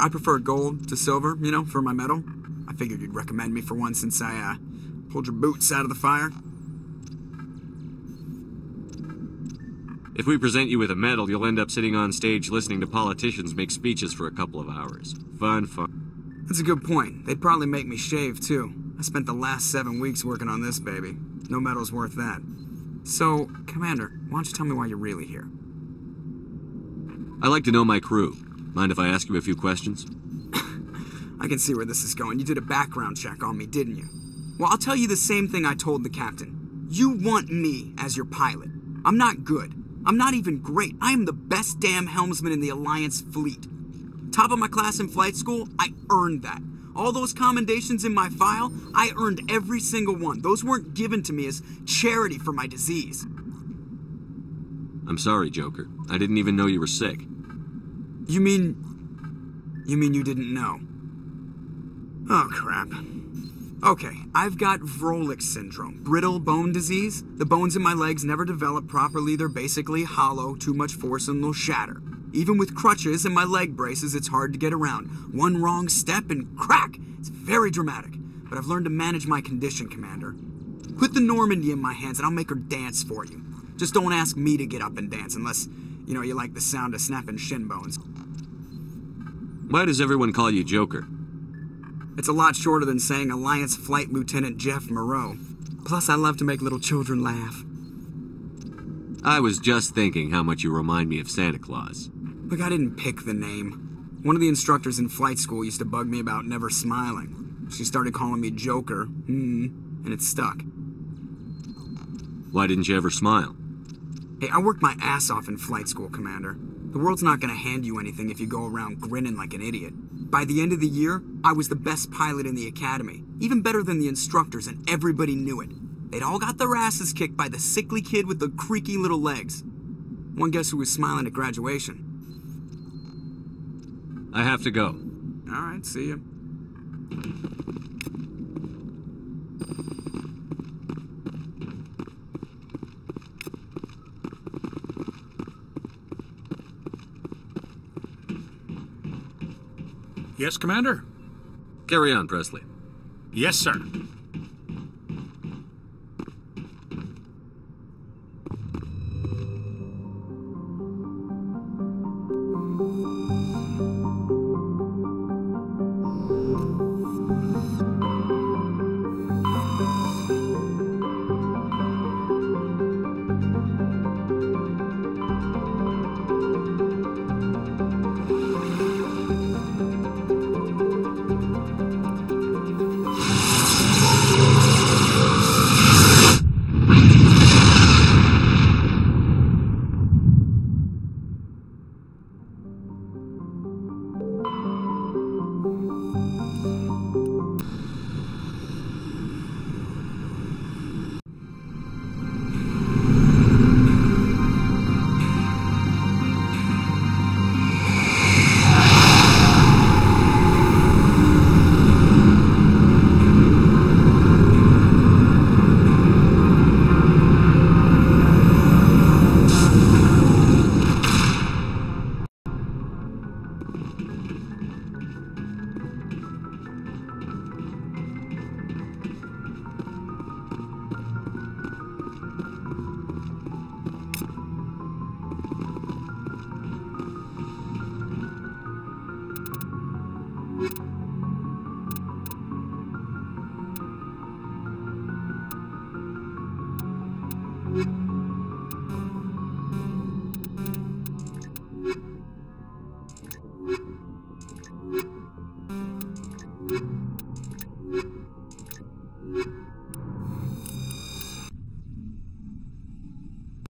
I prefer gold to silver, you know, for my medal. I figured you'd recommend me for one since I, uh, pulled your boots out of the fire. If we present you with a medal, you'll end up sitting on stage listening to politicians make speeches for a couple of hours. Fun, fun. That's a good point. They'd probably make me shave, too. I spent the last seven weeks working on this baby. No medal's worth that. So, Commander, why don't you tell me why you're really here? I like to know my crew. Mind if I ask you a few questions? I can see where this is going. You did a background check on me, didn't you? Well, I'll tell you the same thing I told the captain. You want me as your pilot. I'm not good. I'm not even great. I am the best damn helmsman in the Alliance fleet. Top of my class in flight school, I earned that. All those commendations in my file, I earned every single one. Those weren't given to me as charity for my disease. I'm sorry, Joker. I didn't even know you were sick. You mean. You mean you didn't know? Oh, crap. Okay, I've got Vrolik syndrome, brittle bone disease. The bones in my legs never develop properly. They're basically hollow, too much force, and they'll shatter. Even with crutches and my leg braces, it's hard to get around. One wrong step and crack! It's very dramatic. But I've learned to manage my condition, Commander. Put the Normandy in my hands and I'll make her dance for you. Just don't ask me to get up and dance unless, you know, you like the sound of snapping shin bones. Why does everyone call you Joker? It's a lot shorter than saying Alliance Flight Lieutenant Jeff Moreau. Plus, I love to make little children laugh. I was just thinking how much you remind me of Santa Claus. Look, I didn't pick the name. One of the instructors in flight school used to bug me about never smiling. She started calling me Joker, hmm, and it stuck. Why didn't you ever smile? Hey, I worked my ass off in flight school, Commander. The world's not gonna hand you anything if you go around grinning like an idiot. By the end of the year, I was the best pilot in the academy, even better than the instructors, and everybody knew it. They'd all got their asses kicked by the sickly kid with the creaky little legs. One guess who was smiling at graduation? I have to go. All right, see ya. Yes, Commander? Carry on, Pressly. Yes, sir.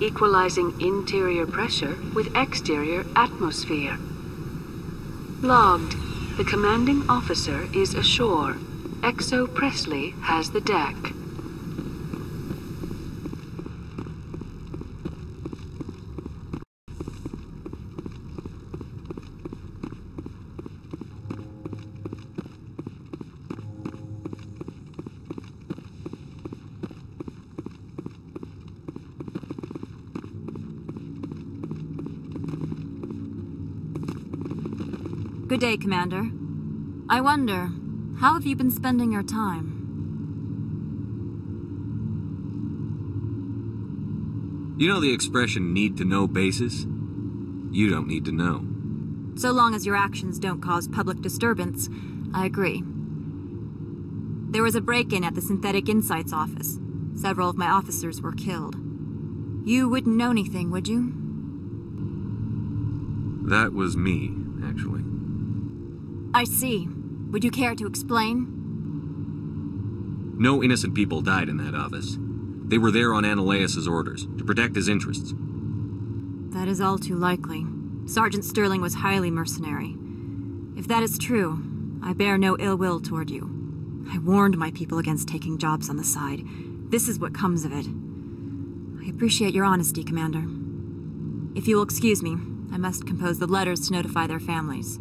Equalizing interior pressure with exterior atmosphere. Logged. The commanding officer is ashore. XO Pressly has the deck. Good day, Commander. I wonder, how have you been spending your time? You know the expression need to know basis? You don't need to know. So long as your actions don't cause public disturbance, I agree. There was a break in at the Synthetic Insights office. Several of my officers were killed. You wouldn't know anything, would you? That was me, actually. I see. Would you care to explain? No innocent people died in that office. They were there on Anoleis' orders, to protect his interests. That is all too likely. Sergeant Stirling was highly mercenary. If that is true, I bear no ill will toward you. I warned my people against taking jobs on the side. This is what comes of it. I appreciate your honesty, Commander. If you will excuse me, I must compose the letters to notify their families.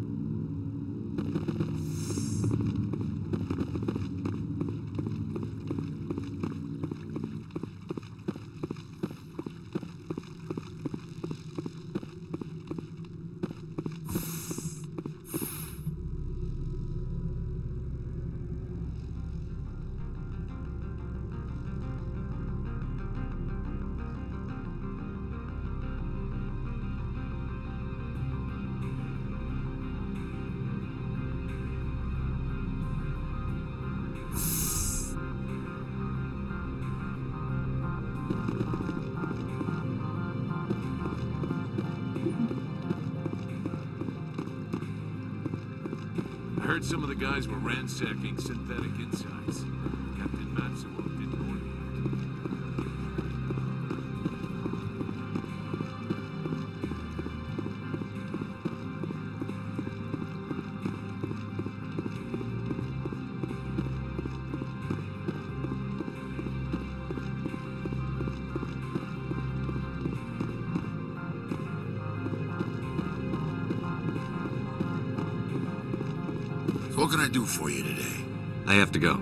What can I do for you today? I have to go.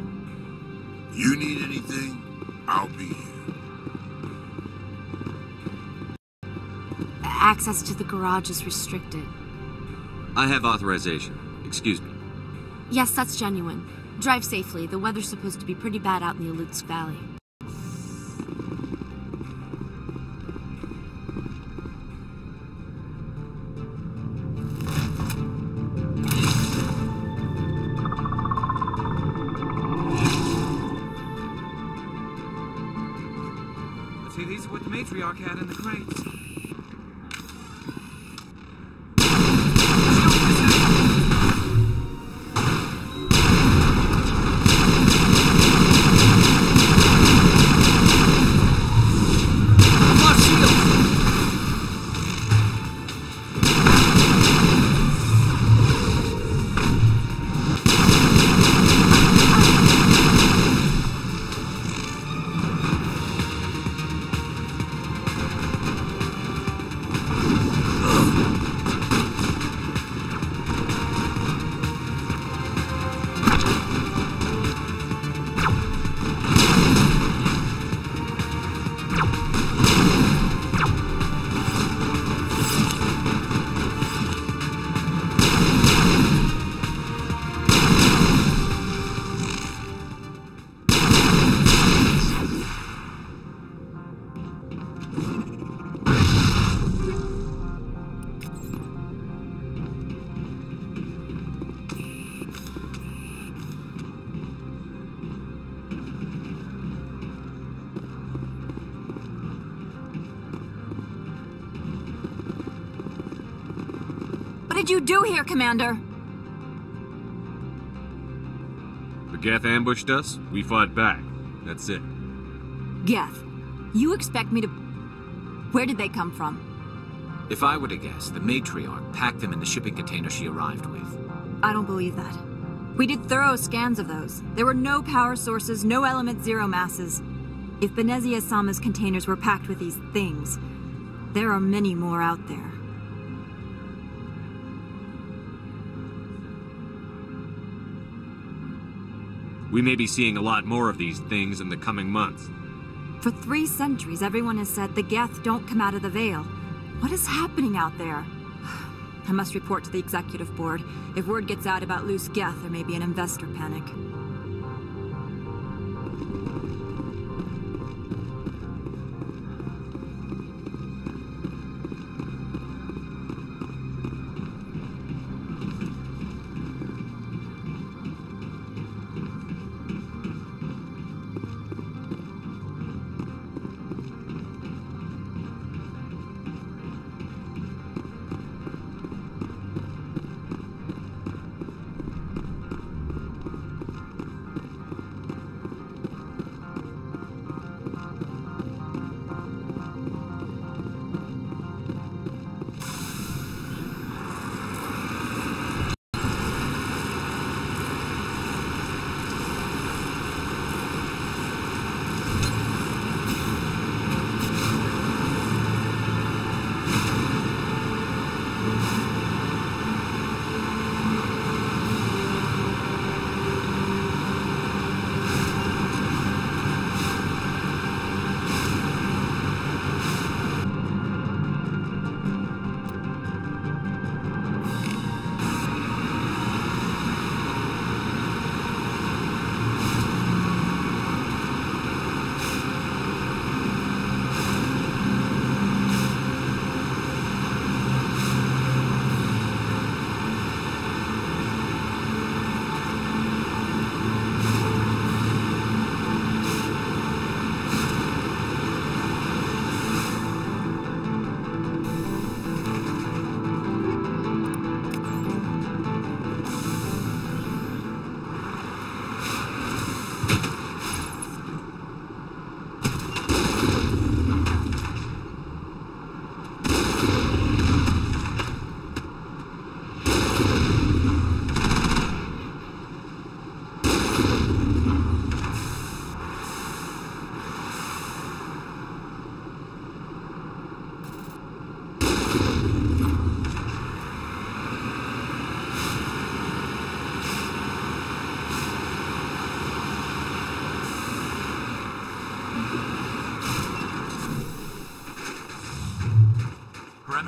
You need anything? I'll be here. Access to the garage is restricted. I have authorization. Excuse me. Yes, that's genuine. Drive safely. The weather's supposed to be pretty bad out in the Alutsk Valley. See, these are what the matriarch had in the crates. Did you do here, Commander? The Geth ambushed us. We fought back. That's it. Geth, you expect me to. Where did they come from? If I were to guess, the matriarch packed them in the shipping container she arrived with. I don't believe that. We did thorough scans of those. There were no power sources, no element zero masses. If Benezia Sama's containers were packed with these things, there are many more out there. We may be seeing a lot more of these things in the coming months. For three centuries, everyone has said the Geth don't come out of the Veil. What is happening out there? I must report to the executive board. If word gets out about loose Geth, there may be an investor panic.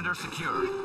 Perimeter secured.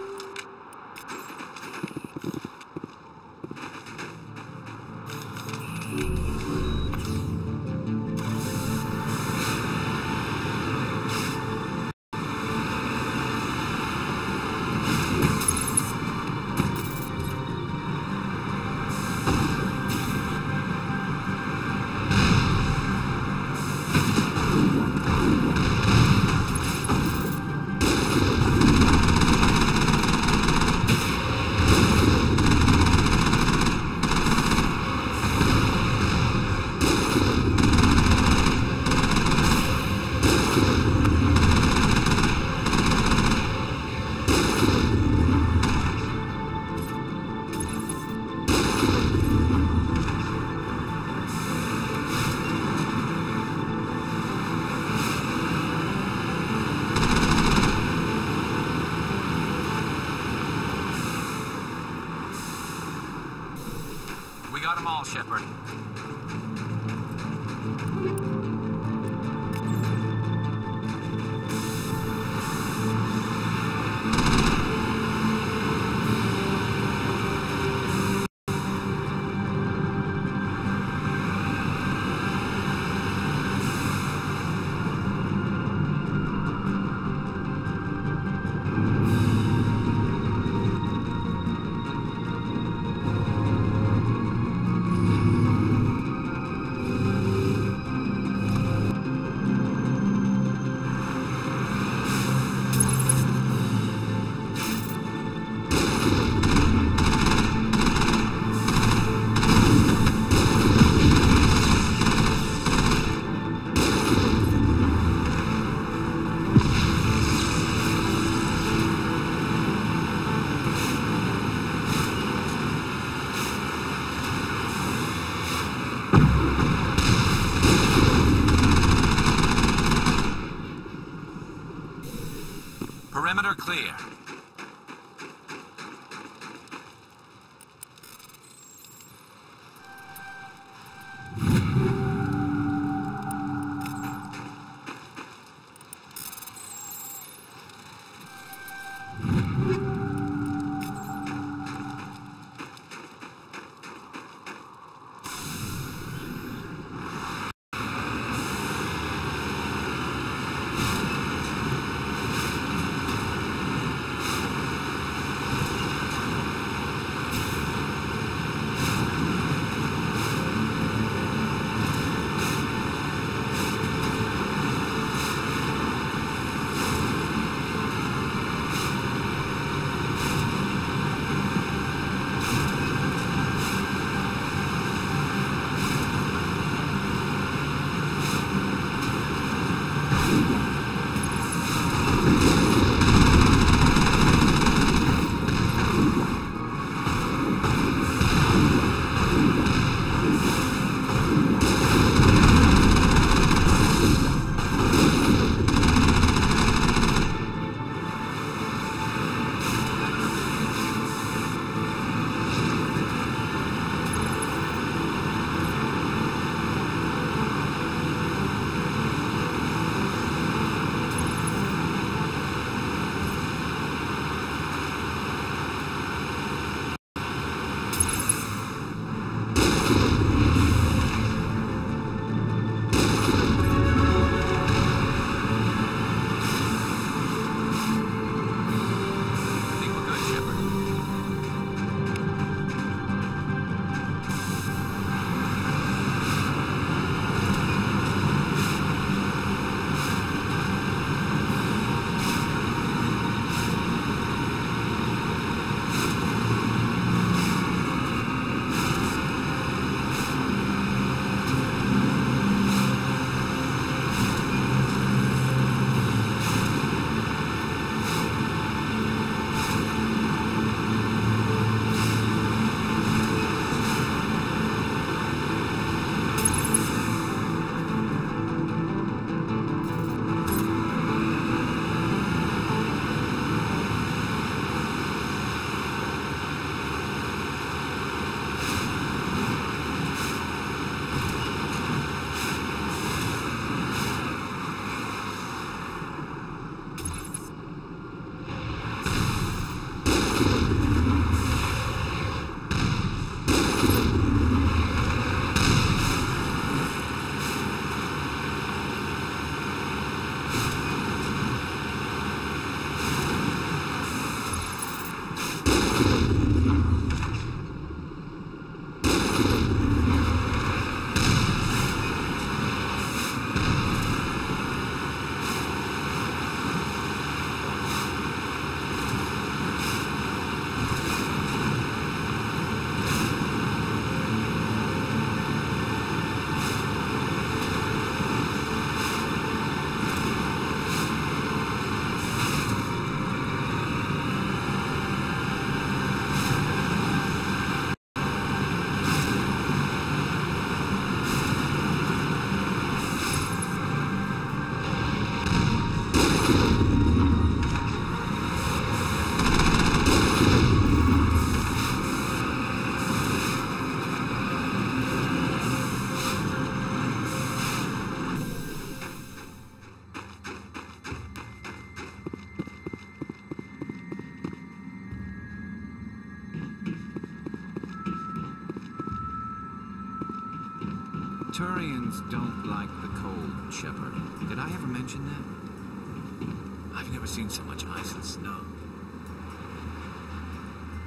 Never seen so much ice and snow.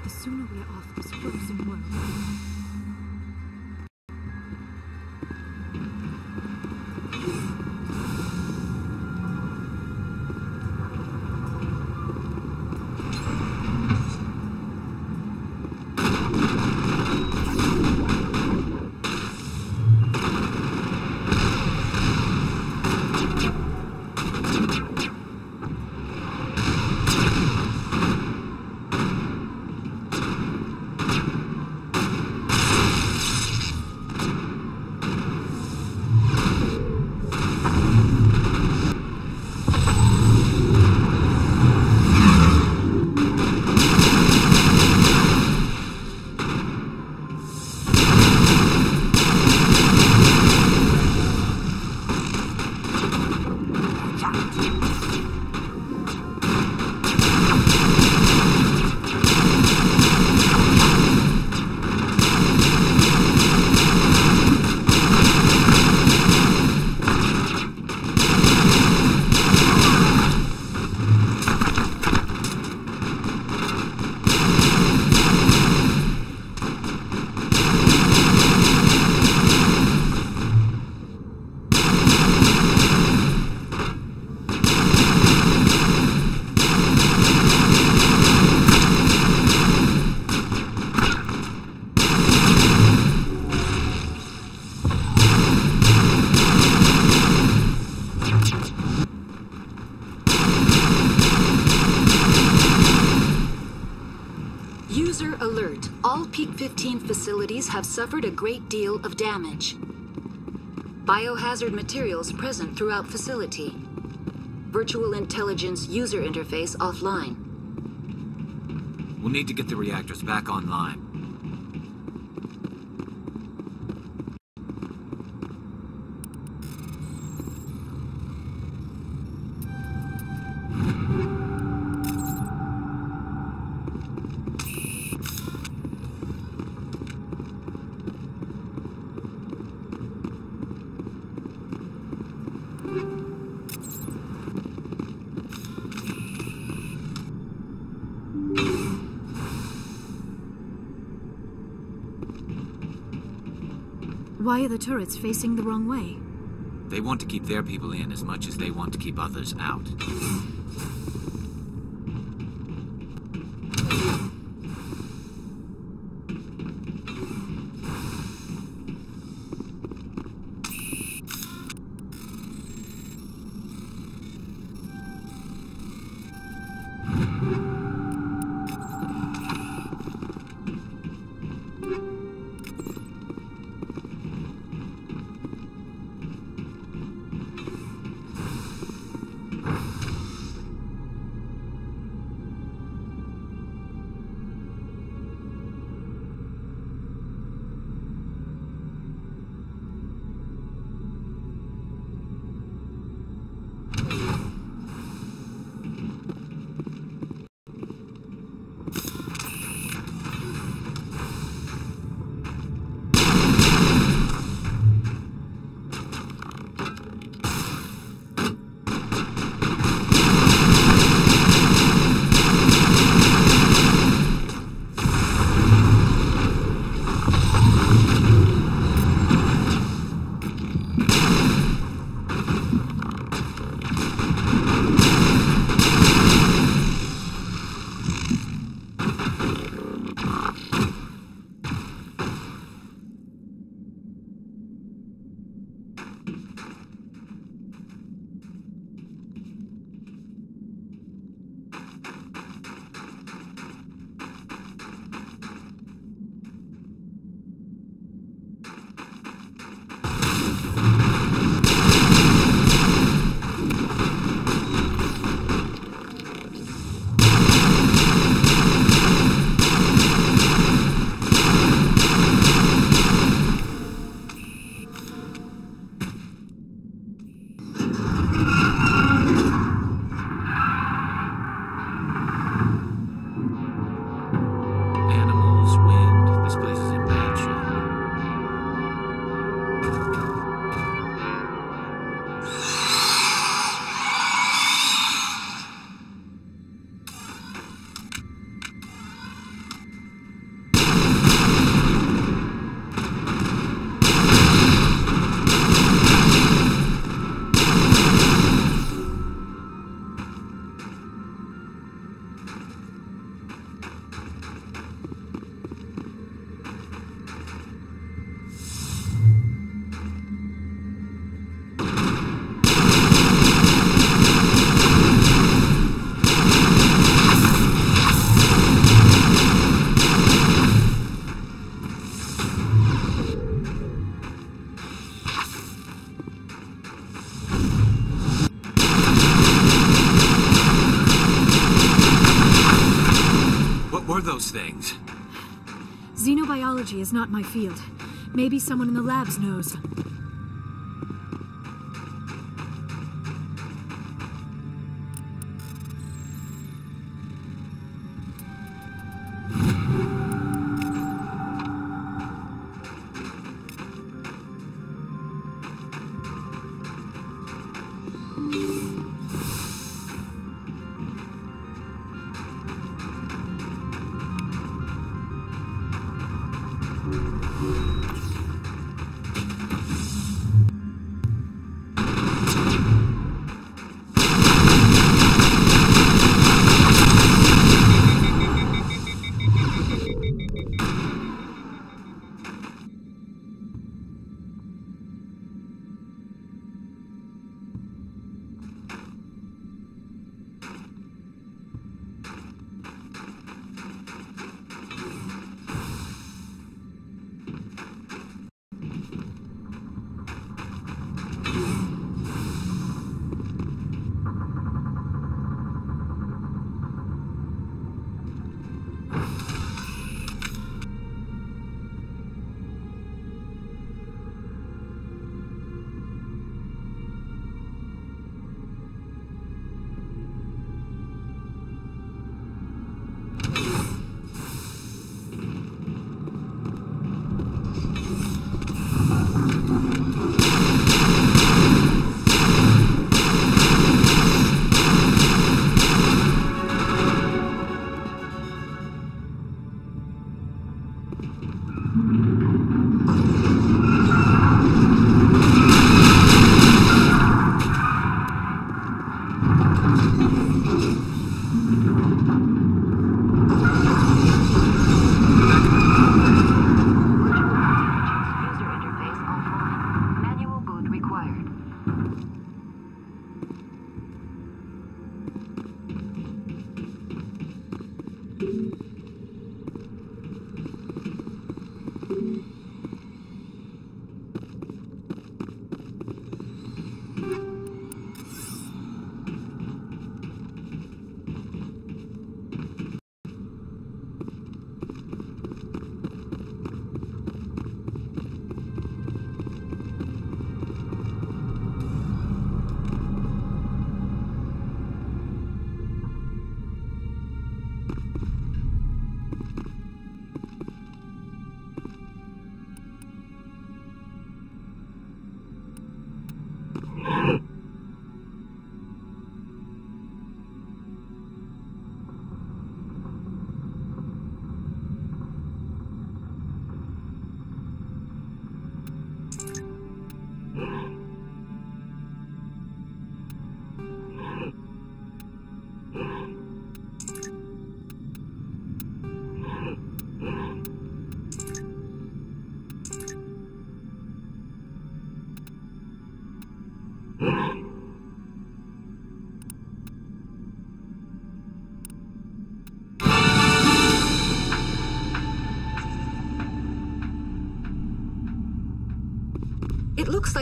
The sooner we are off this frozen world. User alert. All Peak 15 facilities have suffered a great deal of damage. Biohazard materials present throughout facility. Virtual intelligence user interface offline. We'll need to get the reactors back online. Why are the turrets facing the wrong way? They want to keep their people in as much as they want to keep others out. Not my field. Maybe someone in the labs knows.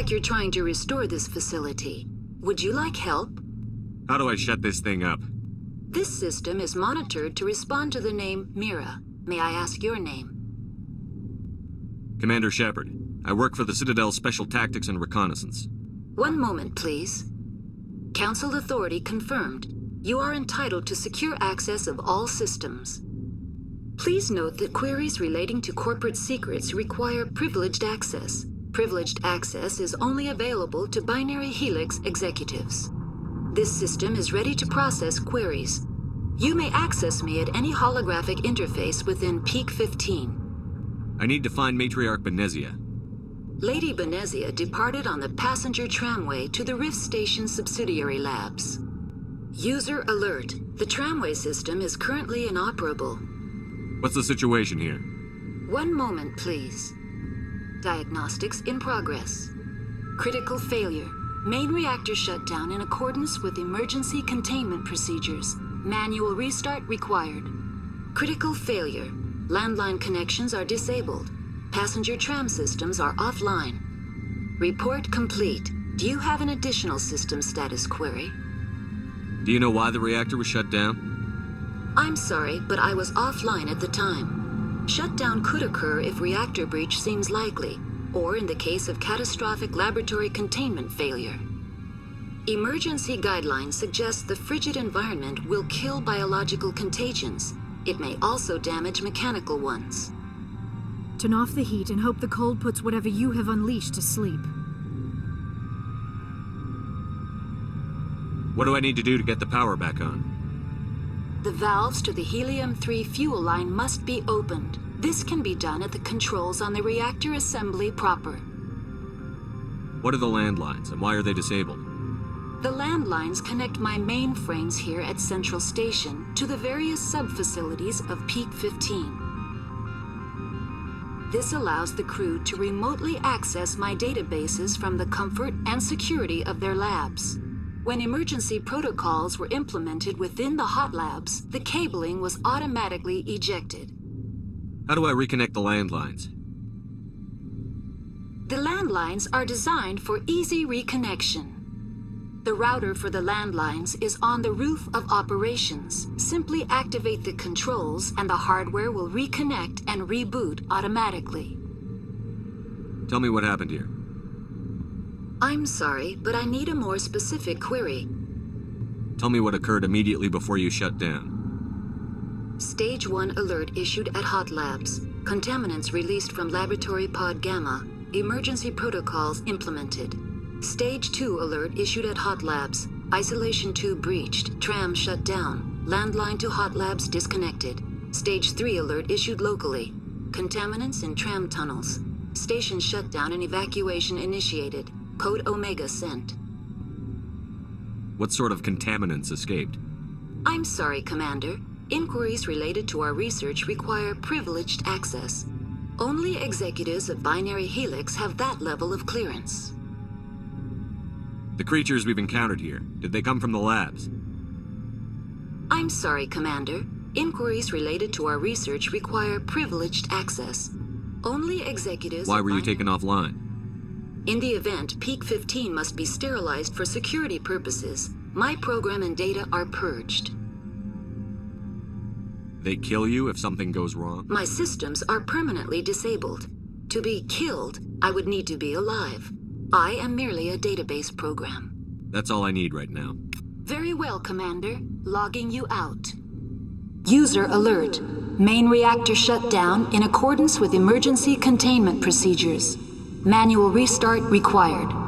Like you're trying to restore this facility. Would you like help? How do I shut this thing up? This system is monitored to respond to the name Mira. May I ask your name? Commander Shepard. I work for the Citadel Special Tactics and Reconnaissance. One moment, please. Council authority confirmed. You are entitled to secure access of all systems. Please note that queries relating to corporate secrets require privileged access. Privileged access is only available to Binary Helix executives. This system is ready to process queries. You may access me at any holographic interface within Peak 15. I need to find Matriarch Benezia. Lady Benezia departed on the passenger tramway to the Rift Station subsidiary labs. User alert. The tramway system is currently inoperable. What's the situation here? One moment, please. Diagnostics in progress. Critical failure. Main reactor shut down in accordance with emergency containment procedures. Manual restart required. Critical failure. Landline connections are disabled. Passenger tram systems are offline. Report complete. Do you have an additional system status query? Do you know why the reactor was shut down? I'm sorry, but I was offline at the time. Shutdown could occur if reactor breach seems likely, or in the case of catastrophic laboratory containment failure. Emergency guidelines suggest the frigid environment will kill biological contagions. It may also damage mechanical ones. Turn off the heat and hope the cold puts whatever you have unleashed to sleep. What do I need to do to get the power back on? The valves to the helium-3 fuel line must be opened. This can be done at the controls on the reactor assembly proper. What are the landlines, and why are they disabled? The landlines connect my mainframes here at Central Station to the various sub-facilities of Peak 15. This allows the crew to remotely access my databases from the comfort and security of their labs. When emergency protocols were implemented within the hot labs, the cabling was automatically ejected. How do I reconnect the landlines? The landlines are designed for easy reconnection. The router for the landlines is on the roof of operations. Simply activate the controls and the hardware will reconnect and reboot automatically. Tell me what happened here. I'm sorry, but I need a more specific query. Tell me what occurred immediately before you shut down. Stage 1 alert issued at Hot Labs. Contaminants released from Laboratory Pod Gamma. Emergency protocols implemented. Stage 2 alert issued at Hot Labs. Isolation 2 breached. Tram shut down. Landline to Hot Labs disconnected. Stage 3 alert issued locally. Contaminants in tram tunnels. Station shutdown and evacuation initiated. Code Omega sent. What sort of contaminants escaped? I'm sorry, Commander. Inquiries related to our research require privileged access. Only executives of Binary Helix have that level of clearance. The creatures we've encountered here, did they come from the labs? I'm sorry, Commander. Inquiries related to our research require privileged access. Only executives. Why were you taken offline? In the event, Peak 15 must be sterilized for security purposes. My program and data are purged. They kill you if something goes wrong? My systems are permanently disabled. To be killed, I would need to be alive. I am merely a database program. That's all I need right now. Very well, Commander. Logging you out. User alert. Main reactor shut down in accordance with emergency containment procedures. Manual restart required.